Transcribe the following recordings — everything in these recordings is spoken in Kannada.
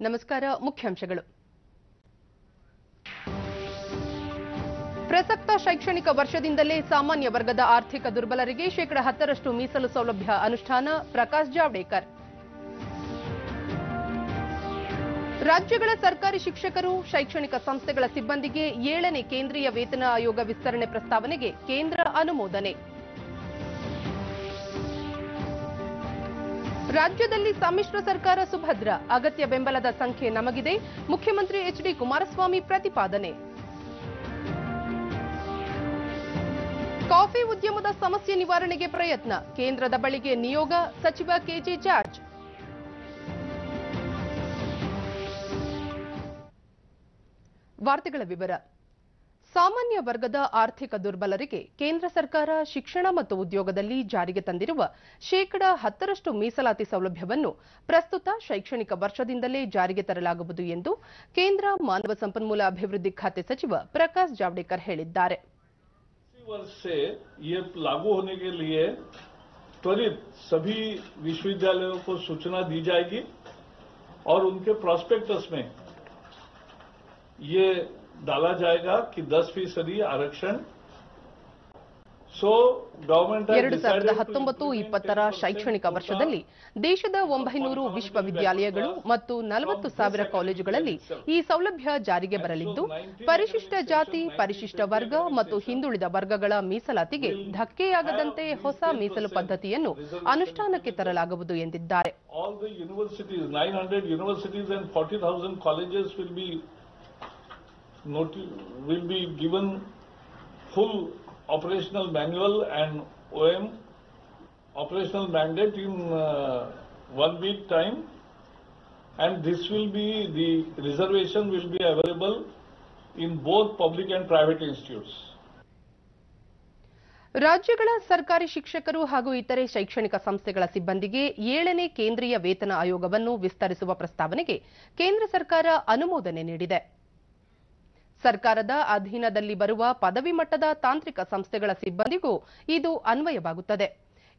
ನಮಸ್ಕಾರ, ಮುಖ್ಯಾಂಶಗಳು. ಪ್ರಸಕ್ತ ಶೈಕ್ಷಣಿಕ ವರ್ಷದಿಂದಲೇ ಸಾಮಾನ್ಯ ವರ್ಗದ ಆರ್ಥಿಕ ದುರ್ಬಲರಿಗೆ ಶೇಕಡ ಹತ್ತರಷ್ಟು ಮೀಸಲು ಸೌಲಭ್ಯ ಅನುಷ್ಠಾನ, ಪ್ರಕಾಶ್ ಜಾವಡೇಕರ್. ರಾಜ್ಯಗಳ ಸರ್ಕಾರಿ ಶಿಕ್ಷಕರು, ಶೈಕ್ಷಣಿಕ ಸಂಸ್ಥೆಗಳ ಸಿಬ್ಬಂದಿಗೆ ಏಳನೇ ಕೇಂದ್ರೀಯ ವೇತನ ಆಯೋಗ ವಿಸ್ತರಣೆ ಪ್ರಸ್ತಾವನೆಗೆ ಕೇಂದ್ರ ಅನುಮೋದನೆ. ರಾಜ್ಯದಲ್ಲಿ ಸಮ್ಮಿಶ್ರ ಸರ್ಕಾರ ಸುಭದ್ರ. ಅಗತ್ಯ ಬೆಂಬಲದ ಸಂಖ್ಯೆ ನಮಗಿದೆ. ಮುಖ್ಯಮಂತ್ರಿ ಎಚ್ಡಿ ಕುಮಾರಸ್ವಾಮಿ ಪ್ರತಿಪಾದನೆ. ಕಾಫಿ ಉದ್ಯಮದ ಸಮಸ್ಯೆ ನಿವಾರಣೆಗೆ ಪ್ರಯತ್ನ. ಕೇಂದ್ರದ ಬಳಿಗೆ ನಿಯೋಗ ಸಚಿವ ಕೆಜೆ ಜಾರ್ಜ್. ವಾರ್ತೆಗಳ ವಿವರ. ಸಾಮಾನ್ಯ ವರ್ಗದ ಆರ್ಥಿಕ ದುರ್ಬಲರಿಗೆ ಕೇಂದ್ರ ಸರ್ಕಾರ ಶಿಕ್ಷಣ ಮತ್ತು ಉದ್ಯೋಗದಲ್ಲಿ ಜಾರಿಗೆ ತಂದಿರುವ ಶೇಕಡ ಹತ್ತರಷ್ಟು ಮೀಸಲಾತಿ ಸೌಲಭ್ಯವನ್ನು ಪ್ರಸ್ತುತ ಶೈಕ್ಷಣಿಕ ವರ್ಷದಿಂದಲೇ ಜಾರಿಗೆ ತರಲಾಗುವುದು ಎಂದು ಕೇಂದ್ರ ಮಾನವ ಸಂಪನ್ಮೂಲ ಅಭಿವೃದ್ಧಿ ಖಾತೆ ಸಚಿವ ಪ್ರಕಾಶ್ ಜಾವಡೇಕರ್ ಹೇಳಿದ್ದಾರೆ इसी वर्ष से ये लागू होने के लिए त्वरित सभी विश्वविद्यालयों को सूचना दी जाएगी और उनके प्रोस्पेक्टस में ये डाला जाएगा कि 10 फीसदी आरक्षण सो गवर्नमेंट ಎರಡು ಸಾವಿರದ ಹತ್ತೊಂಬತ್ತು ಇಪ್ಪತ್ತರ ಶೈಕ್ಷಣಿಕ ವರ್ಷದಲ್ಲಿ ದೇಶದ ಒಂಬೈನೂರು ವಿಶ್ವವಿದ್ಯಾಲಯಗಳು ಮತ್ತು ನಲವತ್ತು ಸಾವಿರ ಕಾಲೇಜುಗಳಲ್ಲಿ ಈ ಸೌಲಭ್ಯ ಜಾರಿಗೆ ಬರಲಿದ್ದು ಪರಿಶಿಷ್ಟ ಜಾತಿ ಪರಿಶಿಷ್ಟ ವರ್ಗ ಮತ್ತು ಹಿಂದುಳಿದ ವರ್ಗಗಳ ಮೀಸಲಾತಿಗೆ ಧಕ್ಕೆಯಾಗದಂತೆ ಹೊಸ ಮೀಸಲು ಪದ್ಧತಿಯನ್ನು ಅನುಷ್ಠಾನಕ್ಕೆ ತರಲಾಗುವುದು ಎಂದಿದ್ದಾರೆ Noti- will be given full operational manual and OM operational mandate in uh, one week time, and this will be the reservation will be available in both public and private institutes. ರಾಜ್ಯಗಳ ಸರ್ಕಾರಿ ಶಿಕ್ಷಕರು ಹಾಗೂ ಇತರೆ ಶೈಕ್ಷಣಿಕ ಸಂಸ್ಥೆಗಳ ಸಿಬ್ಬಂದಿಗೆ ಏಳನೇ ಕೇಂದ್ರೀಯ ವೇತನ ಆಯೋಗವನ್ನು ವಿಸ್ತರಿಸುವ ಪ್ರಸ್ತಾವನೆಗೆ ಕೇಂದ್ರ ಸರ್ಕಾರ ಅನುಮೋದನೆ ನೀಡಿದೆ ಸರ್ಕಾರದ ಅಧೀನದಲ್ಲಿ ಬರುವ ಪದವಿ ಮಟ್ಟದ ತಾಂತ್ರಿಕ ಸಂಸ್ಥೆಗಳ ಸಿಬ್ಬಂದಿಗೂ ಇದು ಅನ್ವಯವಾಗುತ್ತದೆ.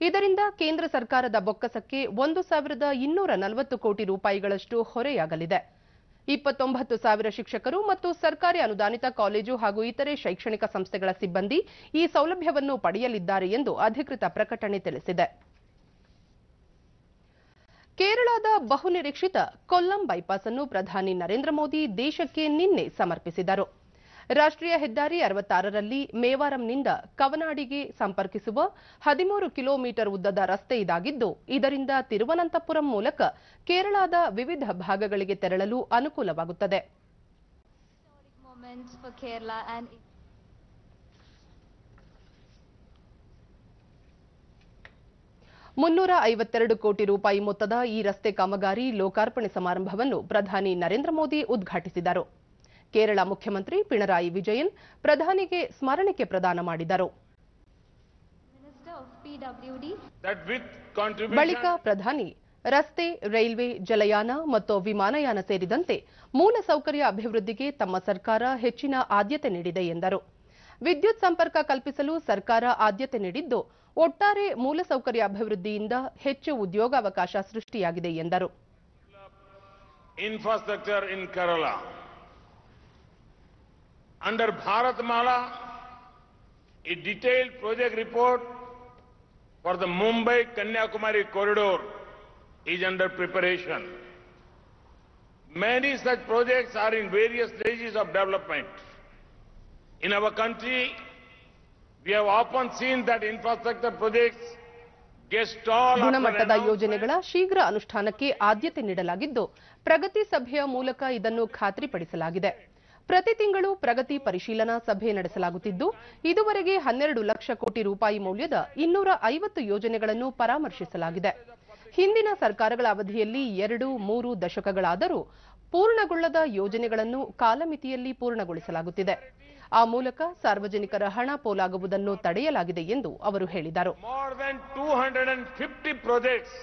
ಇದರಿಂದ ಕೇಂದ್ರ ಸರ್ಕಾರದ ಬೊಕ್ಕಸಕ್ಕೆ ಒಂದು ಸಾವಿರದ ಇನ್ನೂರ ನಲವತ್ತು ಕೋಟಿ ರೂಪಾಯಿಗಳಷ್ಟು ಹೊರೆಯಾಗಲಿದೆ. ಇಪ್ಪತ್ತೊಂಬತ್ತು ಸಾವಿರ ಶಿಕ್ಷಕರು ಮತ್ತು ಸರ್ಕಾರಿ ಅನುದಾನಿತ ಕಾಲೇಜು ಹಾಗೂ ಇತರೆ ಶೈಕ್ಷಣಿಕ ಸಂಸ್ಥೆಗಳ ಸಿಬ್ಬಂದಿ ಈ ಸೌಲಭ್ಯವನ್ನು ಪಡೆಯಲಿದ್ದಾರೆ ಎಂದು ಅಧಿಕೃತ ಪ್ರಕಟಣೆ ತಿಳಿಸಿದೆ ಕೇರಳದ ಬಹುನಿರೀಕ್ಷಿತ ಕೊಲ್ಲಂ ಬೈಪಾಸ್ ಅನ್ನು ಪ್ರಧಾನಿ ನರೇಂದ್ರ ಮೋದಿ ದೇಶಕ್ಕೆ ನಿನ್ನೆ ಸಮರ್ಪಿಸಿದರು. ರಾಷ್ಟ್ರೀಯ ಹೆದ್ದಾರಿ ಅರವತ್ತಾರರಲ್ಲಿ ಮೇವಾರಂನಿಂದ ಕವನಾಡಿಗೆ ಸಂಪರ್ಕಿಸುವ ಹದಿಮೂರು ಕಿಲೋಮೀಟರ್ ಉದ್ದದ ರಸ್ತೆ ಇದಾಗಿದ್ದು, ಇದರಿಂದ ತಿರುವನಂತಪುರಂ ಮೂಲಕ ಕೇರಳದ ವಿವಿಧ ಭಾಗಗಳಿಗೆ ತೆರಳಲು ಅನುಕೂಲವಾಗುತ್ತದೆ historic moments for Kerala and ಮುನ್ನೂರ ಐವತ್ತೆರಡು ಕೋಟಿ ರೂಪಾಯಿ ಮೊತ್ತದ ಈ ರಸ್ತೆ ಕಾಮಗಾರಿ ಲೋಕಾರ್ಪಣೆ ಸಮಾರಂಭವನ್ನು ಪ್ರಧಾನಿ ನರೇಂದ್ರ ಮೋದಿ ಉದ್ಘಾಟಿಸಿದರು. ಕೇರಳ ಮುಖ್ಯಮಂತ್ರಿ ಪಿಣರಾಯಿ ವಿಜಯನ್ ಪ್ರಧಾನಿಗೆ ಸ್ಮರಣಿಕೆ ಪ್ರದಾನ ಮಾಡಿದರು. ಬಳಿಕ ಪ್ರಧಾನಿ ರಸ್ತೆ ರೈಲ್ವೆ ಜಲಯಾನ ಮತ್ತು ವಿಮಾನಯಾನ ಸೇರಿದಂತೆ ಮೂಲಸೌಕರ್ಯ ಅಭಿವೃದ್ಧಿಗೆ ತಮ್ಮ ಸರ್ಕಾರ ಹೆಚ್ಚಿನ ಆದ್ಯತೆ ನೀಡಿದೆ ಎಂದರು. ವಿದ್ಯುತ್ ಸಂಪರ್ಕ ಕಲ್ಪಿಸಲು ಸರ್ಕಾರ ಆದ್ಯತೆ ನೀಡಿದ್ದು, ಒಟ್ಟಾರೆ ಮೂಲಸೌಕರ್ಯ ಅಭಿವೃದ್ಧಿಯಿಂದ ಹೆಚ್ಚು ಉದ್ಯೋಗಾವಕಾಶ ಸೃಷ್ಟಿಯಾಗಿದೆ ಎಂದರು. Infrastructure in Kerala under Bharat Mala the detailed project report for the Mumbai Kanyakumari corridor is under preparation many such projects are in various stages of development In our country, we have often seen that infrastructure projects get stalled after ಗುಣಮಟ್ಟದ. ಯೋಜನೆಗಳ ಶೀಘ್ರ ಅನುಷ್ಠಾನಕ್ಕೆ ಆದ್ಯತೆ ನೀಡಲಾಗಿದ್ದು ಪ್ರಗತಿ ಸಭೆಯ ಮೂಲಕ ಇದನ್ನು ಖಾತ್ರಿಪಡಿಸಲಾಗಿದೆ ಪ್ರತಿ ತಿಂಗಳು ಪ್ರಗತಿ ಪರಿಶೀಲನಾ ಸಭೆ ನಡೆಸಲಾಗುತ್ತಿದ್ದು ಇದುವರೆಗೆ ಹನ್ನೆರಡು ಲಕ್ಷ ಕೋಟಿ ರೂಪಾಯಿ ಮೌಲ್ಯದ ಇನ್ನೂರ ಐವತ್ತು ಯೋಜನೆಗಳನ್ನು ಪರಾಮರ್ಶಿಸಲಾಗಿದೆ ಹಿಂದಿನ ಸರ್ಕಾರಗಳ ಅವಧಿಯಲ್ಲಿ ಎರಡು ಮೂರು ದಶಕಗಳಾದರೂ ಪೂರ್ಣಗೊಳ್ಳದ ಯೋಜನೆಗಳನ್ನು ಕಾಲಮಿತಿಯಲ್ಲಿ ಪೂರ್ಣಗೊಳಿಸಲಾಗುತ್ತಿದೆ ಆ ಮೂಲಕ ಸಾರ್ವಜನಿಕರ ಹಣ ಪೋಲಾಗುವುದನ್ನು ತಡೆಯಲಾಗಿದೆ ಎಂದು ಅವರು ಹೇಳಿದರು more than 250 projects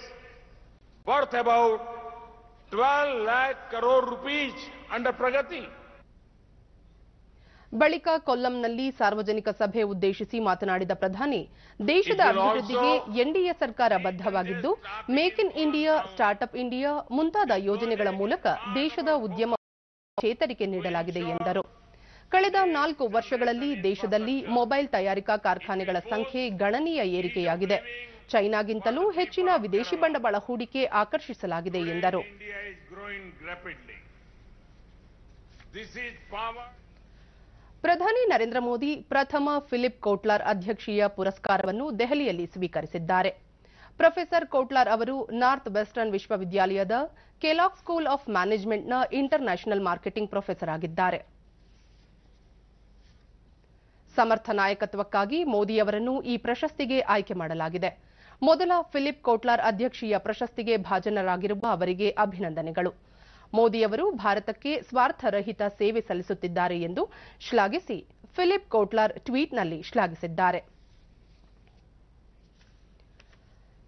worth about 12 lakh crore rupees under Pragati. ಬಳಿಕ ಕೊಲ್ಲಂನಲ್ಲಿ ಸಾರ್ವಜನಿಕ ಸಭೆ ಉದ್ದೇಶಿಸಿ ಮಾತನಾಡಿದ ಪ್ರಧಾನಿ ದೇಶದ ಅಭಿವೃದ್ಧಿಗೆ ಎನ್ಡಿಎ ಸರ್ಕಾರ ಬದ್ಧವಾಗಿದ್ದು make in India startup India ಮುಂತಾದ ಯೋಜನೆಗಳ ಮೂಲಕ ದೇಶದ ಉದ್ಯಮ ಚೇತರಿಕೆ ನೀಡಲಾಗಿದೆ ಎಂದರು. ಕಳೆದ ನಾಲ್ಕು ವರ್ಷಗಳಲ್ಲಿ ದೇಶದಲ್ಲಿ ಮೊಬೈಲ್ ತಯಾರಿಕಾ ಕಾರ್ಖಾನೆಗಳ ಸಂಖ್ಯೆ ಗಣನೀಯ ಏರಿಕೆಯಾಗಿದೆ. ಚೈನಾಗಿಂತಲೂ ಹೆಚ್ಚಿನ ವಿದೇಶಿ ಬಂಡವಾಳ ಹೂಡಿಕೆ ಆಕರ್ಷಿಸಲಾಗಿದೆ ಎಂದರು India is growing rapidly. This is power. ಪ್ರಧಾನಿ ನರೇಂದ್ರ ಮೋದಿ ಪ್ರಥಮ ಫಿಲಿಪ್ ಕೋಟ್ಲಾರ್ ಅಧ್ಯಕ್ಷೀಯ ಪುರಸ್ಕಾರವನ್ನು ದೆಹಲಿಯಲ್ಲಿ ಸ್ವೀಕರಿಸಿದ್ದಾರೆ. ಪ್ರೊಫೆಸರ್ ಕೋಟ್ಲಾರ್ ಅವರು ನಾರ್ತ್ ವೆಸ್ಟರ್ನ್ ವಿಶ್ವವಿದ್ಯಾಲಯದ ಕೆಲಾಕ್ ಸ್ಕೂಲ್ ಆಫ್ ಮ್ಯಾನೇಜ್ಮೆಂಟ್ನ ಇಂಟರ್ ನ್ಯಾಷನಲ್ ಮಾರ್ಕೆಟಿಂಗ್ ಪ್ರೊಫೆಸರ್ ಆಗಿದ್ದಾರೆ. ಸಮರ್ಥ ನಾಯಕತ್ವಕ್ಕಾಗಿ ಮೋದಿಯವರನ್ನು ಈ ಪ್ರಶಸ್ತಿಗೆ ಆಯ್ಕೆ ಮಾಡಲಾಗಿದೆ. ಮೊದಲ ಫಿಲಿಪ್ ಕೋಟ್ಲಾರ್ ಅಧ್ಯಕ್ಷೀಯ ಪ್ರಶಸ್ತಿಗೆ ಭಾಜನರಾಗಿರುವ ಅವರಿಗೆ ಅಭಿನಂದನೆಗಳು. ಮೋದಿಯವರು ಭಾರತಕ್ಕೆ ಸ್ವಾರ್ಥರಹಿತ ಸೇವೆ ಸಲ್ಲಿಸುತ್ತಿದ್ದಾರೆ ಎಂದು ಶ್ಲಾಘಿಸಿ ಫಿಲಿಪ್ ಕೋಟ್ಲಾರ್ ಟ್ವೀಟ್ನಲ್ಲಿ ಶ್ಲಾಘಿಸಿದ್ದಾರೆ.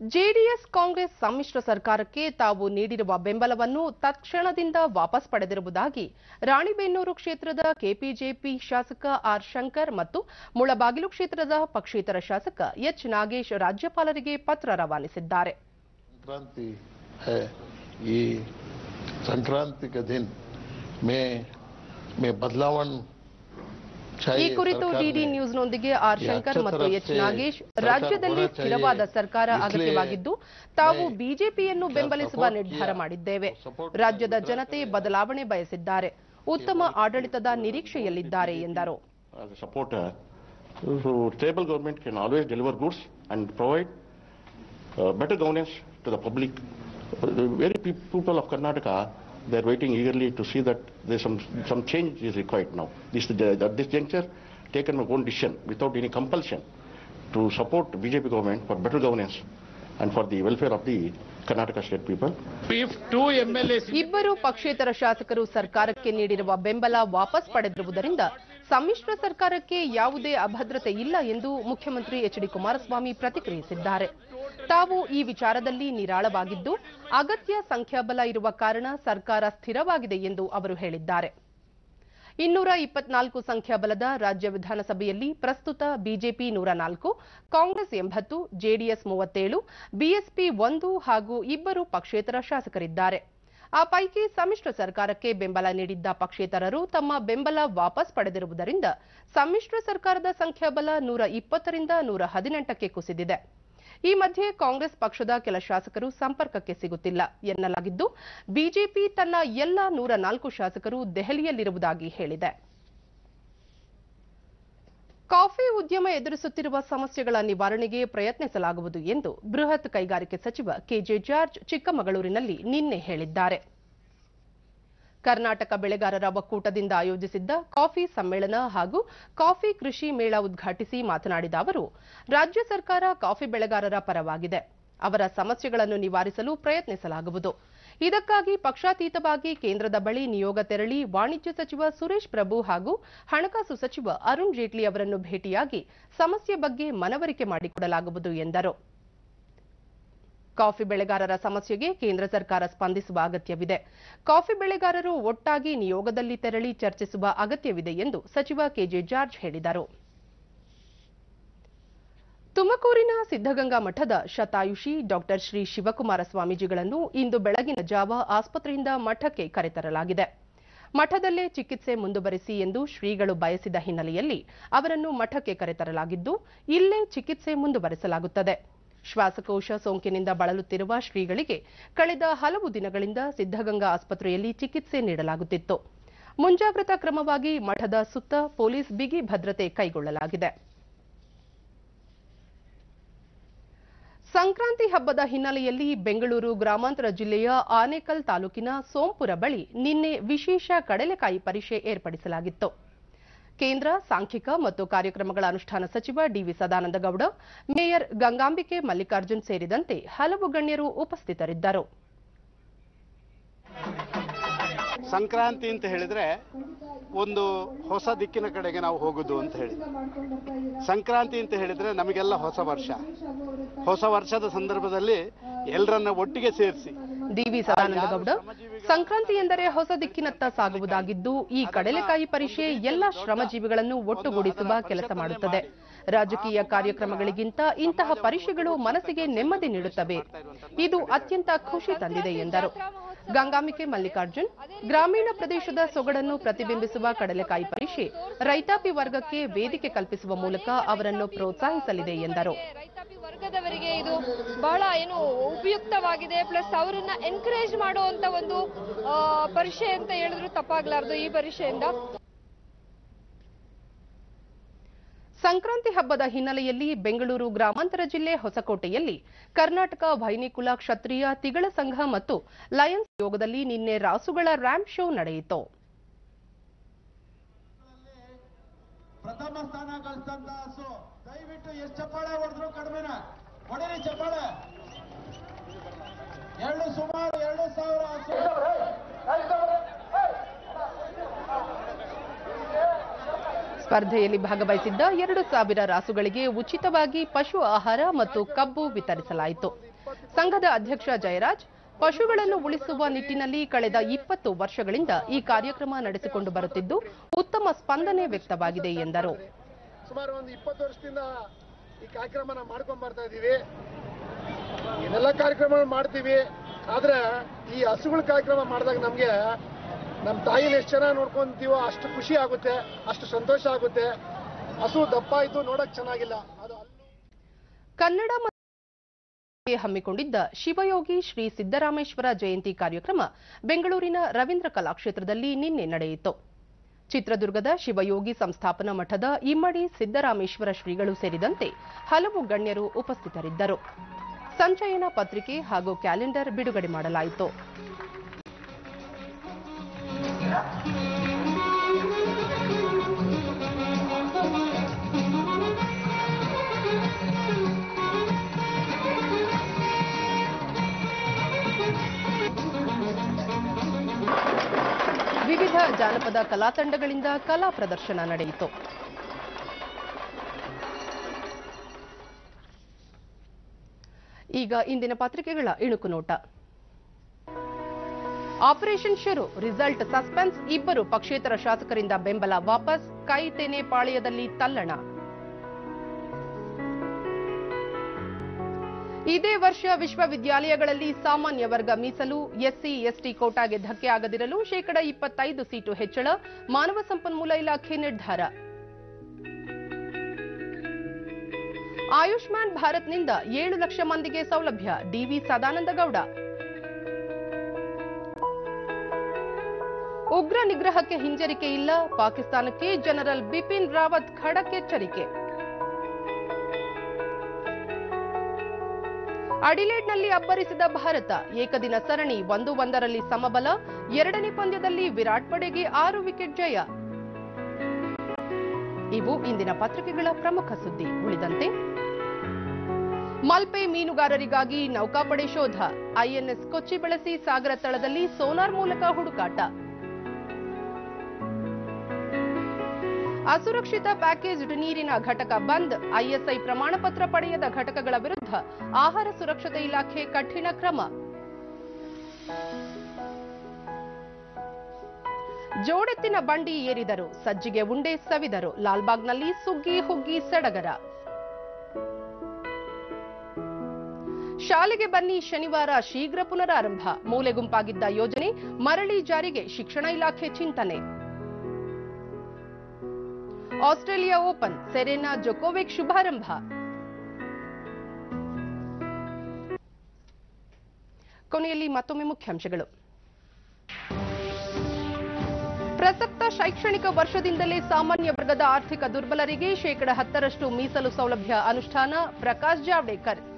ಜೆಡಿಎಸ್ ಕಾಂಗ್ರೆಸ್ ಸಮ್ಮಿಶ್ರ ಸರ್ಕಾರಕ್ಕೆ ತಾವು ನೀಡಿರುವ ಬೆಂಬಲವನ್ನು ತಕ್ಷಣದಿಂದ ವಾಪಸ್ ಪಡೆದಿರುವುದಾಗಿ ರಾಣಿಬೆನ್ನೂರು ಕ್ಷೇತ್ರದ ಕೆಪಿಜೆಪಿ ಶಾಸಕ ಆರ್ ಶಂಕರ್ ಮತ್ತು ಮುಳಬಾಗಿಲು ಕ್ಷೇತ್ರದ ಪಕ್ಷೇತರ ಶಾಸಕ ಎಚ್ ನಾಗೇಶ್ ರಾಜ್ಯಪಾಲರಿಗೆ ಪತ್ರ ರವಾನಿಸಿದ್ದಾರೆ. संक्रांति है ये संक्रांति के दिन में में बदलावन ಈ चाहिए ಕುರಿತು सरकार ಡಿಡಿ में। ನ್ಯೂಸ್ನೊಂದಿಗೆ ಆರ್ ये ಶಂಕರ್ अच्छे ಮತ್ತು तरफ ಎಚ್ से ನಾಗೇಶ್ सरकार ರಾಜ್ಯದಲ್ಲಿ होना चाहिए। ಸ್ಥಿರವಾದ ಸರ್ಕಾರ इसलिए ಅಗತ್ಯವಾಗಿದ್ದು ತಾವು मैं ಬಿಜೆಪಿಯನ್ನು क्या ಬೆಂಬಲಿಸುವ support ನಿರ್ಧಾರ किया, ಮಾಡಿದ್ದೇವೆ support ರಾಜ್ಯದ किया, ಜನತೆ गुजरात ಬದಲಾವಣೆ ಬಯಸಿದ್ದಾರೆ ಉತ್ತಮ ಆಡಳಿತದ ನಿರೀಕ್ಷೆಯಲ್ಲಿದ್ದಾರೆ ಎಂದರು as a supporter, so stable government can always deliver goods and provide uh, better governance to the public. Uh, The very people of Karnataka, they are waiting eagerly to see that there's some, some change is required now. This, at this juncture, taken a own decision without any compulsion to support BJP government for better governance and for the welfare of the Karnataka state people. If two MLAs ಇಬ್ಬರು ಪಕ್ಷೇತರ ಶಾಸಕರು ಸರ್ಕಾರಕ್ಕೆ ನೀಡಿರುವ ಬೆಂಬಲ ವಾಪಸ್ ಪಡೆದಿರುವುದರಿಂದ ಸಮ್ಮಿಶ್ರ ಸರ್ಕಾರಕ್ಕೆ ಯಾವುದೇ ಅಭದ್ರತೆ ಇಲ್ಲ ಎಂದು ಮುಖ್ಯಮಂತ್ರಿ ಎಚ್ ಡಿ ಕುಮಾರಸ್ವಾಮಿ ಪ್ರತಿಕ್ರಿಯಿಸಿದ್ದಾರೆ. ತಾವು ಈ ವಿಚಾರದಲ್ಲಿ ನಿರಾಳವಾಗಿದ್ದು, ಅಗತ್ಯ ಸಂಖ್ಯಾಬಲ ಇರುವ ಕಾರಣ ಸರ್ಕಾರ ಸ್ಥಿರವಾಗಿದೆ ಎಂದು ಅವರು ಹೇಳಿದ್ದಾರೆ. ಇನ್ನೂರ ಇಪ್ಪತ್ನಾಲ್ಕು ಸಂಖ್ಯಾಬಲದ ರಾಜ್ಯ ವಿಧಾನಸಭೆಯಲ್ಲಿ ಪ್ರಸ್ತುತ ಬಿಜೆಪಿ ನೂರ ನಾಲ್ಕು, ಕಾಂಗ್ರೆಸ್ ಎಂಬತ್ತು, ಜೆಡಿಎಸ್ ಮೂವತ್ತೇಳು, ಬಿಎಸ್ಪಿ ಒಂದು ಹಾಗೂ ಇಬ್ಬರು ಪಕ್ಷೇತರ ಶಾಸಕರಿದ್ದಾರೆ. ಆ ಪೈಕಿ ಸಮ್ಮಿಶ್ರ ಸರ್ಕಾರಕ್ಕೆ ಬೆಂಬಲ ನೀಡಿದ್ದ ಪಕ್ಷೇತರರು ತಮ್ಮ ಬೆಂಬಲ ವಾಪಸ್ ಪಡೆದಿರುವುದರಿಂದ ಸಮ್ಮಿಶ್ರ ಸರ್ಕಾರದ ಸಂಖ್ಯಾಬಲ ನೂರ ಇಪ್ಪತ್ತರಿಂದ ನೂರ ಹದಿನೆಂಟಕ್ಕೆ ಕುಸಿದಿದೆ. ಈ ಮಧ್ಯೆ ಕಾಂಗ್ರೆಸ್ ಪಕ್ಷದ ಕೆಲ ಶಾಸಕರು ಸಂಪರ್ಕಕ್ಕೆ ಸಿಗುತ್ತಿಲ್ಲ ಎನ್ನಲಾಗಿದ್ದು, ಬಿಜೆಪಿ ತನ್ನ ಎಲ್ಲ ನೂರ ನಾಲ್ಕು ಶಾಸಕರು ದೆಹಲಿಯಲ್ಲಿರುವುದಾಗಿ ಹೇಳಿದೆ. ಕಾಫಿ ಉದ್ಯಮ ಎದುರಿಸುತ್ತಿರುವ ಸಮಸ್ಯೆಗಳ ನಿವಾರಣೆಗೆ ಪ್ರಯತ್ನಿಸಲಾಗುವುದು ಎಂದು ಬೃಹತ್ ಕೈಗಾರಿಕೆ ಸಚಿವ ಕೆಜೆ ಜಾರ್ಜ್ ಚಿಕ್ಕಮಗಳೂರಿನಲ್ಲಿ ನಿನ್ನೆ ಹೇಳಿದ್ದಾರೆ. ಕರ್ನಾಟಕ ಬೆಳೆಗಾರರ ಒಕ್ಕೂಟದಿಂದ ಆಯೋಜಿಸಿದ್ದ ಕಾಫಿ ಸಮ್ಮೇಳನ ಹಾಗೂ ಕಾಫಿ ಕೃಷಿ ಮೇಳ ಉದ್ಘಾಟಿಸಿ ಮಾತನಾಡಿದ ಅವರು, ರಾಜ್ಯ ಸರ್ಕಾರ ಕಾಫಿ ಬೆಳೆಗಾರರ ಪರವಾಗಿದೆ. ಅವರ ಸಮಸ್ಯೆಗಳನ್ನು ನಿವಾರಿಸಲು ಪ್ರಯತ್ನಿಸಲಾಗುವುದು. ಇದಕ್ಕಾಗಿ ಪಕ್ಷಾತೀತವಾಗಿ ಕೇಂದ್ರದ ಬಳಿ ನಿಯೋಗ ತೆರಳಿ ವಾಣಿಜ್ಯ ಸಚಿವ ಸುರೇಶ್ ಪ್ರಭು ಹಾಗೂ ಹಣಕಾಸು ಸಚಿವ ಅರುಣ್ ಜೇಟ್ಲಿ ಅವರನ್ನು ಭೇಟಿಯಾಗಿ ಸಮಸ್ಯೆ ಬಗ್ಗೆ ಮನವರಿಕೆ ಮಾಡಿಕೊಡಲಾಗುವುದು ಎಂದರು. ಕಾಫಿ ಬೆಳೆಗಾರರ ಸಮಸ್ಯೆಗೆ ಕೇಂದ್ರ ಸರ್ಕಾರ ಸ್ಪಂದಿಸುವ ಅಗತ್ಯವಿದೆ. ಕಾಫಿ ಬೆಳೆಗಾರರು ಒಟ್ಟಾಗಿ ನಿಯೋಗದಲ್ಲಿ ತೆರಳಿ ಚರ್ಚಿಸುವ ಅಗತ್ಯವಿದೆ ಎಂದು ಸಚಿವ ಕೆಜೆ ಜಾರ್ಜ್ ಹೇಳಿದರು. ತುಮಕೂರಿನ ಸಿದ್ದಗಂಗಾ ಮಠದ ಶತಾಯುಷಿ ಡಾಕ್ಟರ್ ಶ್ರೀ ಶಿವಕುಮಾರ ಸ್ವಾಮೀಜಿಗಳನ್ನು ಇಂದು ಬೆಳಗಿನ ಜಾವ ಆಸ್ಪತ್ರೆಯಿಂದ ಮಠಕ್ಕೆ ಕರೆತರಲಾಗಿದೆ. ಮಠದಲ್ಲೇ ಚಿಕಿತ್ಸೆ ಮುಂದುವರೆಸಿ ಎಂದು ಶ್ರೀಗಳು ಬಯಸಿದ ಹಿನ್ನೆಲೆಯಲ್ಲಿ ಅವರನ್ನು ಮಠಕ್ಕೆ ಕರೆತರಲಾಗಿದ್ದು, ಇಲ್ಲೇ ಚಿಕಿತ್ಸೆ ಮುಂದುವರೆಸಲಾಗುತ್ತದೆ. ಶ್ವಾಸಕೋಶ ಸೋಂಕಿನಿಂದ ಬಳಲುತ್ತಿರುವ ಶ್ರೀಗಳಿಗೆ ಕಳೆದ ಹಲವು ದಿನಗಳಿಂದ ಸಿದ್ದಗಂಗಾ ಆಸ್ಪತ್ರೆಯಲ್ಲಿ ಚಿಕಿತ್ಸೆ ನೀಡಲಾಗುತ್ತಿತ್ತು. ಮುಂಜಾಗ್ರತಾ ಕ್ರಮವಾಗಿ ಮಠದ ಸುತ್ತ ಪೊಲೀಸ್ ಬಿಗಿ ಭದ್ರತೆ ಕೈಗೊಳ್ಳಲಾಗಿದೆ. ಸಂಕ್ರಾಂತಿ ಹಬ್ಬದ ಹಿನ್ನೆಲೆಯಲ್ಲಿ ಬೆಂಗಳೂರು ಗ್ರಾಮಾಂತರ ಜಿಲ್ಲೆಯ ಆನೇಕಲ್ ತಾಲೂಕಿನ ಸೋಂಪುರ ಬಳಿ ನಿನ್ನೆ ವಿಶೇಷ ಕಡಲೆಕಾಯಿ ಪರಿಷೆ ಏರ್ಪಡಿಸಲಾಗಿತ್ತು. ಕೇಂದ್ರ ಸಾಂಖ್ಯಿಕ ಮತ್ತು ಕಾರ್ಯಕ್ರಮಗಳ ಅನುಷ್ಠಾನ ಸಚಿವ ಡಿವಿ ಸದಾನಂದ ಗೌಡ ಮೇಯರ್ ಗಂಗಾಂಬಿಕೆ ಮಲ್ಲಿಕಾರ್ಜುನ್ ಸೇರಿದಂತೆ ಹಲವು ಗಣ್ಯರು ಉಪಸ್ಥಿತರಿದ್ದರು. ಸಂಕ್ರಾಂತಿ ಅಂತ ಹೇಳಿದ್ರೆ ಒಂದು ಹೊಸ ದಿಕ್ಕಿನ ಕಡೆಗೆ ನಾವು ಹೋಗುದು ಅಂತ ಹೇಳಿ. ಸಂಕ್ರಾಂತಿ ಅಂತ ಹೇಳಿದ್ರೆ ನಮಗೆಲ್ಲ ಹೊಸ ವರ್ಷ. ಹೊಸ ವರ್ಷದ ಸಂದರ್ಭದಲ್ಲಿ ಎಲ್ಲರನ್ನ ಒಟ್ಟಿಗೆ ಸೇರಿಸಿ. ಡಿವಿ ಸದಾನಂದ ಗೌಡ, ಸಂಕ್ರಾಂತಿ ಎಂದರೆ ಹೊಸ ದಿಕ್ಕಿನತ್ತ ಸಾಗುವುದಾಗಿದ್ದು, ಈ ಕಡಲೆಕಾಯಿ ಪರಿಷೆ ಎಲ್ಲ ಶ್ರಮಜೀವಿಗಳನ್ನು ಒಟ್ಟುಗೂಡಿಸುವ ಕೆಲಸ ಮಾಡುತ್ತದೆ. ರಾಜಕೀಯ ಕಾರ್ಯಕ್ರಮಗಳಿಗಿಂತ ಇಂತಹ ಪರಿಷೆಗಳು ಮನಸ್ಸಿಗೆ ನೆಮ್ಮದಿ ನೀಡುತ್ತವೆ. ಇದು ಅತ್ಯಂತ ಖುಷಿ ತಂದಿದೆ ಎಂದರು. ಗಂಗಾಂಬಿಕೆ ಮಲ್ಲಿಕಾರ್ಜುನ್, ಗ್ರಾಮೀಣ ಪ್ರದೇಶದ ಸೊಗಡನ್ನು ಪ್ರತಿಬಿಂಬಿಸುವ ಕಡಲೆಕಾಯಿ ಪರಿಷೆ ರೈತಾಪಿ ವರ್ಗಕ್ಕೆ ವೇದಿಕೆ ಕಲ್ಪಿಸುವ ಮೂಲಕ ಅವರನ್ನು ಪ್ರೋತ್ಸಾಹಿಸಲಿದೆ ಎಂದರು. ವರ್ಗದವರಿಗೆ ಇದು ಬಹಳ ಏನು ಉಪಯುಕ್ತವಾಗಿದೆ, ಪ್ಲಸ್ ಅವರನ್ನ ಎನ್ಕರೇಜ್ ಮಾಡುವಂತ ಒಂದು ಪರಿಷೆ ಅಂತ ಹೇಳಿದ್ರು ತಪ್ಪಾಗ್ಲಾರ್ದು ಈ ಪರೀಕ್ಷೆಯಿಂದ. ಸಂಕ್ರಾಂತಿ ಹಬ್ಬದ ಹಿನ್ನೆಲೆಯಲ್ಲಿ ಬೆಂಗಳೂರು ಗ್ರಾಮಾಂತರ ಜಿಲ್ಲೆ ಹೊಸಕೋಟೆಯಲ್ಲಿ ಕರ್ನಾಟಕ ವೈನಿಕುಲ ಕ್ಷತ್ರಿಯ ತಿಗಳ ಸಂಘ ಮತ್ತು ಲಯನ್ಸ್ ಯೋಗದಲ್ಲಿ ನಿನ್ನೆ ರಾಸುಗಳ ರ್ಯಾಂಪ್ ಶೋ ನಡೆಯಿತು ಪ್ರಥಮ ಸ್ಥಾನ ಗಳಿಸಿದಂತ ಹಸು ದಯವಿಟ್ಟು ಎಷ್ಟು ಚಪ್ಪಾಳೆ ಹೊಡೆದ್ರು ಕಡಿಮೆನ ಹೊಡಿರಿ ಚಪ್ಪಾಳೆ ಎರಡು ಸುಮಾರು ಎರಡು ಸಾವಿರ ಹಸು ಸ್ಪರ್ಧೆಯಲ್ಲಿ ಭಾಗವಹಿಸಿದ್ದ ಎರಡು ಸಾವಿರ ರಾಸುಗಳಿಗೆ ಉಚಿತವಾಗಿ ಪಶು ಆಹಾರ ಮತ್ತು ಕಬ್ಬು ವಿತರಿಸಲಾಯಿತು. ಸಂಘದ ಅಧ್ಯಕ್ಷ ಜಯರಾಜ್, ಪಶುಗಳನ್ನು ಉಳಿಸುವ ನಿಟ್ಟಿನಲ್ಲಿ ಕಳೆದ ಇಪ್ಪತ್ತು ವರ್ಷಗಳಿಂದ ಈ ಕಾರ್ಯಕ್ರಮ ನಡೆಸಿಕೊಂಡು ಬರುತ್ತಿದ್ದು, ಉತ್ತಮ ಸ್ಪಂದನೆ ವ್ಯಕ್ತವಾಗಿದೆ ಎಂದರು. ಸುಮಾರು ಒಂದು ಇಪ್ಪತ್ತು ವರ್ಷದಿಂದ ಈ ಕಾರ್ಯಕ್ರಮನ ಮಾಡ್ಕೊಂಡು ಬರ್ತಾ ಇದ್ದೀವಿ. ಕಾರ್ಯಕ್ರಮ ಮಾಡ್ತೀವಿ, ಆದ್ರೆ ಈ ಹಸುಗಳ ಕಾರ್ಯಕ್ರಮ ಮಾಡಿದಾಗ ನಮ್ಗೆ ನಮ್ಮ ತಾಯಿನ ಎಷ್ಟು ಚೆನ್ನಾಗಿ ನೋಡ್ಕೊಂತೀವೋ ಅಷ್ಟು ಖುಷಿ ಆಗುತ್ತೆ, ಅಷ್ಟು ಸಂತೋಷ ಆಗುತ್ತೆ. ಹಸು ದಪ್ಪ ಇದ್ದು ನೋಡಕ್ ಚೆನ್ನಾಗಿಲ್ಲ. ಅದು ಕನ್ನಡ ಹಮ್ಮಿಕೊಂಡಿದ್ದ ಶಿವಯೋಗಿ ಶ್ರೀ ಸಿದ್ದರಾಮೇಶ್ವರ ಜಯಂತಿ ಕಾರ್ಯಕ್ರಮ ಬೆಂಗಳೂರಿನ ರವೀಂದ್ರ ಕಲಾಕ್ಷೇತ್ರದಲ್ಲಿ ನಿನ್ನೆ ನಡೆಯಿತು. ಚಿತ್ರದುರ್ಗದ ಶಿವಯೋಗಿ ಸಂಸ್ಥಾಪನಾ ಮಠದ ಇಮ್ಮಡಿ ಸಿದ್ದರಾಮೇಶ್ವರ ಶ್ರೀಗಳು ಸೇರಿದಂತೆ ಹಲವು ಗಣ್ಯರು ಉಪಸ್ಥಿತರಿದ್ದರು. ಸಂಚಯನ ಪತ್ರಿಕೆ ಹಾಗೂ ಕ್ಯಾಲೆಂಡರ್ ಬಿಡುಗಡೆ ಮಾಡಲಾಯಿತು. ವಿವಿಧ ಜಾನಪದ ಕಲಾತಂಡಗಳಿಂದ ಕಲಾ ಪ್ರದರ್ಶನ ನಡೆಯಿತು. ಈಗ ಇಂದಿನ ಪತ್ರಿಕೆಗಳ ಇಣುಕು ನೋಟ. ಆಪರೇಷನ್ ಶುರು. Result suspense. ಇಬ್ಬರು ಪಕ್ಷೇತರ ಶಾಸಕರಿಂದ ಬೆಂಬಲ ವಾಪಸ್. ಕೈ ತೆನೆ ಪಾಳ್ಯದಲ್ಲಿ ತಲ್ಲಣ. ಇದೇ ವರ್ಷ ವಿಶ್ವವಿದ್ಯಾಲಯಗಳಲ್ಲಿ ಸಾಮಾನ್ಯ ವರ್ಗ ಮೀಸಲು. ಎಸ್ಸಿ, ಎಸ್ಟಿ ಕೋಟಾಗೆ ಧಕ್ಕೆ ಆಗದಿರಲು ಶೇಕಡ ಇಪ್ಪತ್ತೈದು ಸೀಟು ಹೆಚ್ಚಳ. ಮಾನವ ಸಂಪನ್ಮೂಲ ಇಲಾಖೆ ನಿರ್ಧಾರ. ಆಯುಷ್ಮಾನ್ ಭಾರತ್ನಿಂದ ಏಳು ಲಕ್ಷ ಮಂದಿಗೆ ಸೌಲಭ್ಯ. ಡಿವಿ ಸದಾನಂದ ಉಗ್ರ ನಿಗ್ರಹಕ್ಕೆ ಹಿಂಜರಿಕೆ ಇಲ್ಲ. ಪಾಕಿಸ್ತಾನಕ್ಕೆ ಜನರಲ್ ಬಿಪಿನ್ ರಾವತ್ ಖಡಕ್ ಎಚ್ಚರಿಕೆ ಅಡಿಲೇಡ್ನಲ್ಲಿ ಅಬ್ಬರಿಸಿದ ಭಾರತ, ಏಕದಿನ ಸರಣಿ ಒಂದು ಒಂದರಲ್ಲಿ ಸಮಬಲ, ಎರಡನೇ ಪಂದ್ಯದಲ್ಲಿ ವಿರಾಟ್ ಪಡೆಗೆ ಆರು ವಿಕೆಟ್ ಜಯ. ಇವು ಇಂದಿನ ಪತ್ರಿಕೆಗಳ ಪ್ರಮುಖ ಸುದ್ದಿ. ಉಳಿದಂತೆ, ಮಲ್ಪೆ ಮೀನುಗಾರರಿಗಾಗಿ ನೌಕಾಪಡೆ ಶೋಧ. ಐಎನ್ಎಸ್ ಕೊಚ್ಚಿ ಬಳಸಿ ಸಾಗರ ತಳದಲ್ಲಿ ಸೋನಾರ್ ಮೂಲಕ ಹುಡುಕಾಟ. ಅಸುರಕ್ಷಿತ ಪ್ಯಾಕೇಜ್ ನೀರಿನ ಘಟಕ ಬಂದ್, ಐಎಸ್ಐ ಪ್ರಮಾಣ ಪತ್ರ ಪಡೆಯದ ಘಟಕಗಳ ವಿರುದ್ಧ ಆಹಾರ ಸುರಕ್ಷತೆ ಇಲಾಖೆ ಕಠಿಣ ಕ್ರಮ. ಜೋಡೆತ್ತಿನ ಬಂಡಿ ಏರಿದರು, ಸಜ್ಜಿಗೆ ಉಂಡೆ ಸವಿದರು, ಲಾಲ್ಬಾಗ್ನಲ್ಲಿ ಸುಗ್ಗಿ ಹುಗ್ಗಿ ಸಡಗರ. ಶಾಲೆಗೆ ಬನ್ನಿ ಶನಿವಾರ ಶೀಘ್ರ ಪುನರಾರಂಭ ಮೂಲೆ ಗುಂಪಾಗಿದ್ದ ಯೋಜನೆ ಮರಳಿ ಜಾರಿಗೆ ಶಿಕ್ಷಣ ಇಲಾಖೆ ಚಿಂತನೆ. ಆಸ್ಟ್ರೇಲಿಯಾ ಓಪನ್, ಸೆರೆನಾ ಜೊಕೋವಿಕ್ ಶುಭಾರಂಭ. ಕೊನೆಯಲ್ಲಿ ಮತ್ತೊಮ್ಮೆ ಮುಖ್ಯಾಂಶಗಳು. ಪ್ರಸಕ್ತ ಶೈಕ್ಷಣಿಕ ವರ್ಷದಿಂದಲೇ ಸಾಮಾನ್ಯ ವರ್ಗದ ಆರ್ಥಿಕ ದುರ್ಬಲರಿಗೆ ಶೇಕಡ ಹತ್ತರಷ್ಟು ಮೀಸಲು ಸೌಲಭ್ಯ ಅನುಷ್ಠಾನ, ಪ್ರಕಾಶ್ ಜಾವಡೇಕರ್.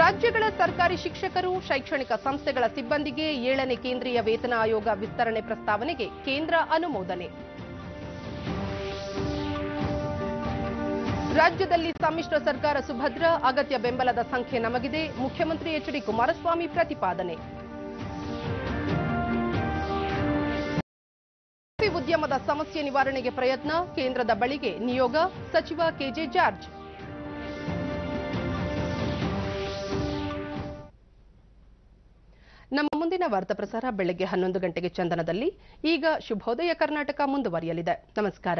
ರಾಜ್ಯಗಳ ಸರ್ಕಾರಿ ಶಿಕ್ಷಕರು, ಶೈಕ್ಷಣಿಕ ಸಂಸ್ಥೆಗಳ ಸಿಬ್ಬಂದಿಗೆ ಏಳನೇ ಕೇಂದ್ರೀಯ ವೇತನ ಆಯೋಗ ವಿಸ್ತರಣೆ ಪ್ರಸ್ತಾವನೆಗೆ ಕೇಂದ್ರ ಅನುಮೋದನೆ. ರಾಜ್ಯದಲ್ಲಿ ಸಮ್ಮಿಶ್ರ ಸರ್ಕಾರ ಸುಭದ್ರ, ಅಗತ್ಯ ಬೆಂಬಲದ ಸಂಖ್ಯೆ ನಮಗಿದೆ, ಮುಖ್ಯಮಂತ್ರಿ ಎಚ್ಡಿ ಕುಮಾರಸ್ವಾಮಿ ಪ್ರತಿಪಾದನೆ. ಉದ್ಯಮದ ಸಮಸ್ಯೆ ನಿವಾರಣೆಗೆ ಪ್ರಯತ್ನ, ಕೇಂದ್ರದ ಬಳಿಗೆ ನಿಯೋಗ, ಸಚಿವ ಕೆಜೆ ಜಾರ್ಜ್. ನಮ್ಮ ಮುಂದಿನ ವಾರ್ತಾ ಪ್ರಸಾರ ಬೆಳಗ್ಗೆ ಹನ್ನೊಂದು ಗಂಟೆಗೆ ಚಂದನದಲ್ಲಿ. ಈಗ ಶುಭೋದಯ ಕರ್ನಾಟಕ ಮುಂದುವರಿಯಲಿದೆ. ನಮಸ್ಕಾರ.